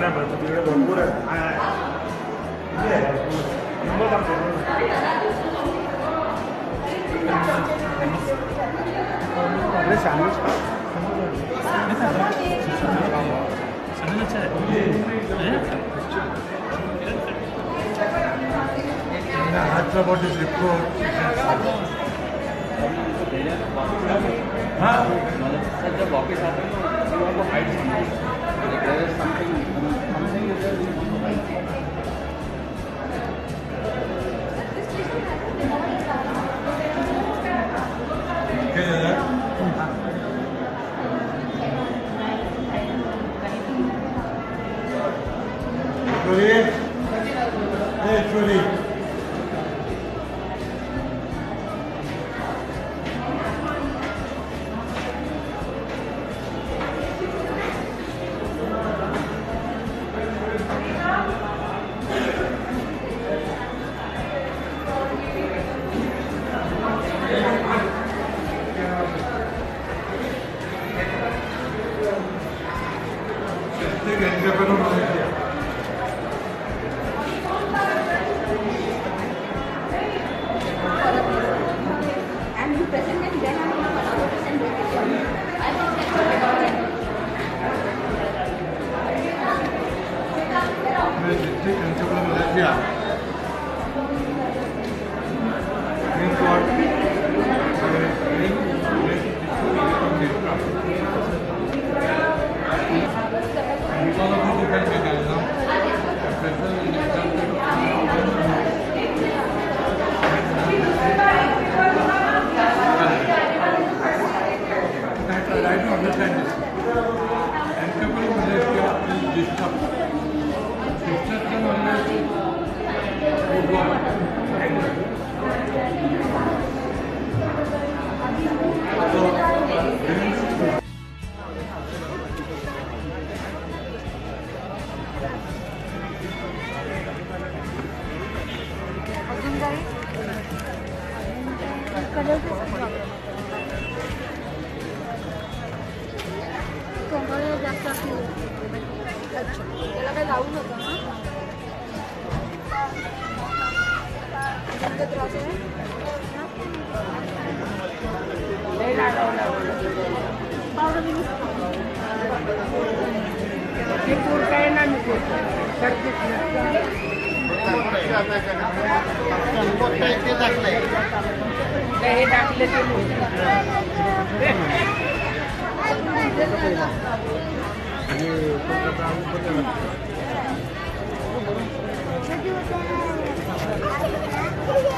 नाही भरपूर तिकडे भरपूर आहे? नंबर सांगतो अरे सांगूच का हातचा बॉडी स्लिप हाँ सध्या बॉकेट आपण É, Trudy. Thank you. Defense mechanism, the president is I try understand this. And people who live here disturb. Thank you. त्याला काही लावू नका ना जास्त Thank you.